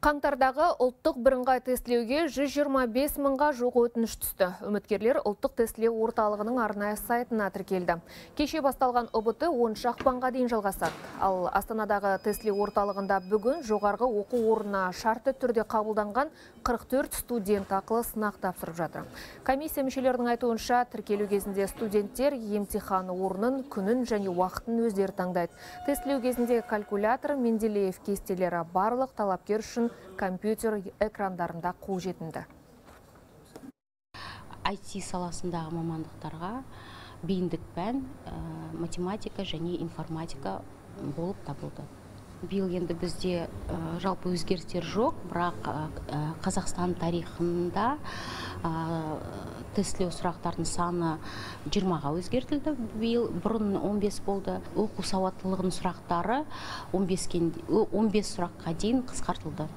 Қаңтардағы ұлттық бірыңғай тестілеуге 125 мыңға жоқ өтініш түсті. Үміткерлер ұлттық тестілеу орталығының арнайы сайтына тіркелді. Кеше басталған ұбыт 10 ақпанға дейін жалғасады. Ал Астанадағы тестілеу орталығында бүгін жоғарғы оқу орнына шартты түрде қабылданған 44 студент ақылы сынақ тапсырып жатыр. Комиссия мүшелерінің айтуынша тіркелу кезінде студенттер емтихан орнын, күнін және уақытын өздері таңдайды. Тестілеу кезінде калькулятор, Менделеев кестелері барлық талапкер үшін компьютер экрандарында қолжетімді. IT саласындағы мамандықтарға бейіндік пән математика және информатика болып табылды биыл енді бізде жалпы өзгерістер жоқ бірақ қазақстан тарихында тестілеу сұрақтардың саны жиырмаға өзгертілді. Биыл бұрын 15 болды. Оқу сауаттылығының сұрақтары 15 беске он бес сұраққа дейін қысқартылды.